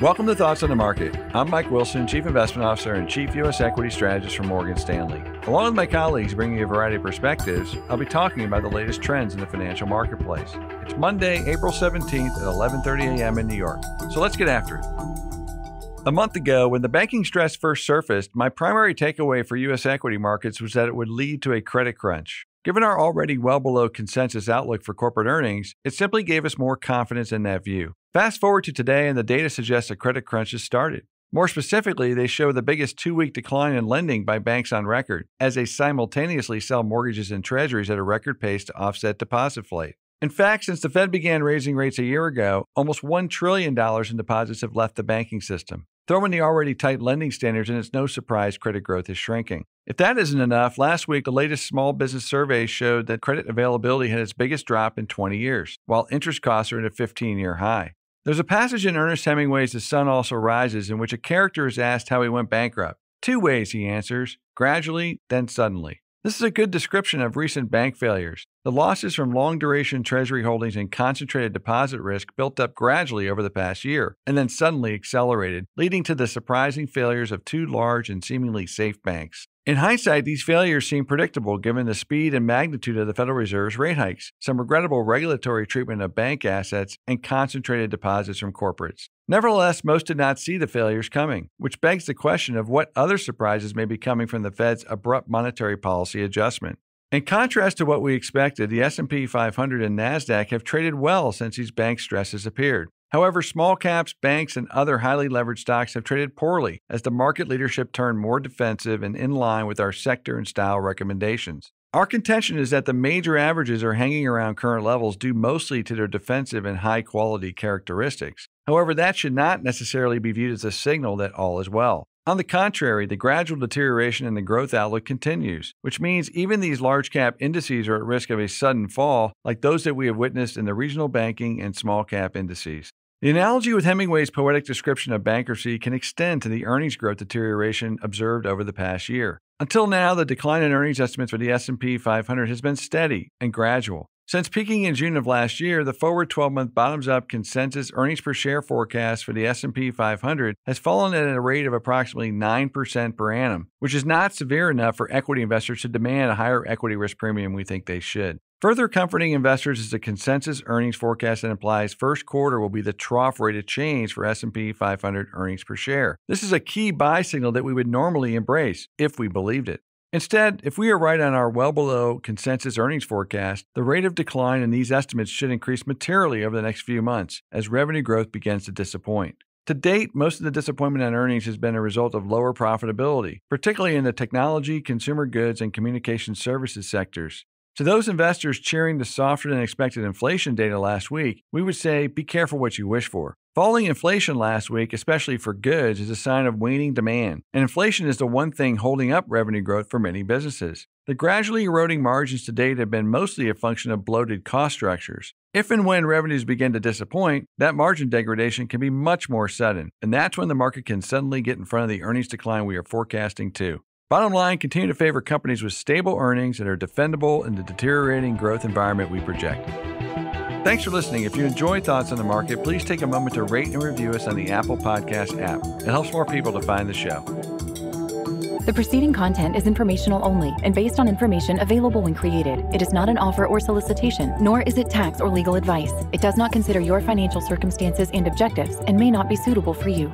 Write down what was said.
Welcome to Thoughts on the Market. I'm Mike Wilson, Chief Investment Officer and Chief U.S. Equity Strategist for Morgan Stanley. Along with my colleagues bringing you a variety of perspectives, I'll be talking about the latest trends in the financial marketplace. It's Monday, April 17th at 11:30 a.m. in New York. So let's get after it. A month ago, when the banking stress first surfaced, my primary takeaway for U.S. equity markets was that it would lead to a credit crunch. Given our already well below consensus outlook for corporate earnings, it simply gave us more confidence in that view. Fast forward to today, and the data suggests a credit crunch has started. More specifically, they show the biggest two week decline in lending by banks on record, as they simultaneously sell mortgages and treasuries at a record pace to offset deposit flight. In fact, since the Fed began raising rates a year ago, almost $1 trillion in deposits have left the banking system. Throw in the already tight lending standards, and it's no surprise credit growth is shrinking. If that isn't enough, last week the latest small business survey showed that credit availability had its biggest drop in 20 years, while interest costs are at a 15 year high. There's a passage in Ernest Hemingway's The Sun Also Rises in which a character is asked how he went bankrupt. Two ways, he answers gradually, then suddenly. This is a good description of recent bank failures. The losses from long duration treasury holdings and concentrated deposit risk built up gradually over the past year and then suddenly accelerated, leading to the surprising failures of two large and seemingly safe banks. In hindsight, these failures seem predictable given the speed and magnitude of the Federal Reserve's rate hikes, some regrettable regulatory treatment of bank assets, and concentrated deposits from corporates. Nevertheless, most did not see the failures coming, which begs the question of what other surprises may be coming from the Fed's abrupt monetary policy adjustment. In contrast to what we expected, the S&P 500 and Nasdaq have traded well since these bank stresses appeared. However, small caps, banks, and other highly leveraged stocks have traded poorly as the market leadership turned more defensive and in line with our sector and style recommendations. Our contention is that the major averages are hanging around current levels due mostly to their defensive and high quality characteristics. However, that should not necessarily be viewed as a signal that all is well. On the contrary, the gradual deterioration in the growth outlook continues, which means even these large cap indices are at risk of a sudden fall, like those that we have witnessed in the regional banking and small cap indices. The analogy with Hemingway's poetic description of bankruptcy can extend to the earnings growth deterioration observed over the past year. Until now, the decline in earnings estimates for the S&P 500 has been steady and gradual. Since peaking in June of last year, the forward 12-month bottoms-up consensus earnings per share forecast for the S&P 500 has fallen at a rate of approximately 9% per annum, which is not severe enough for equity investors to demand a higher equity risk premium we think they should. Further comforting investors is the consensus earnings forecast that implies first quarter will be the trough rate of change for S&P 500 earnings per share. This is a key buy signal that we would normally embrace if we believed it. Instead, if we are right on our well below consensus earnings forecast, the rate of decline in these estimates should increase materially over the next few months as revenue growth begins to disappoint. To date, most of the disappointment on earnings has been a result of lower profitability, particularly in the technology, consumer goods, and communication services sectors. To those investors cheering the softer than expected inflation data last week, we would say be careful what you wish for. Falling inflation last week, especially for goods, is a sign of waning demand, and inflation is the one thing holding up revenue growth for many businesses. The gradually eroding margins to date have been mostly a function of bloated cost structures. If and when revenues begin to disappoint, that margin degradation can be much more sudden, and that's when the market can suddenly get in front of the earnings decline we are forecasting too. Bottom line, continue to favor companies with stable earnings that are defendable in the deteriorating growth environment we project. Thanks for listening. If you enjoy Thoughts on the Market, please take a moment to rate and review us on the Apple Podcast app. It helps more people to find the show. The preceding content is informational only and based on information available when created. It is not an offer or solicitation, nor is it tax or legal advice. It does not consider your financial circumstances and objectives and may not be suitable for you.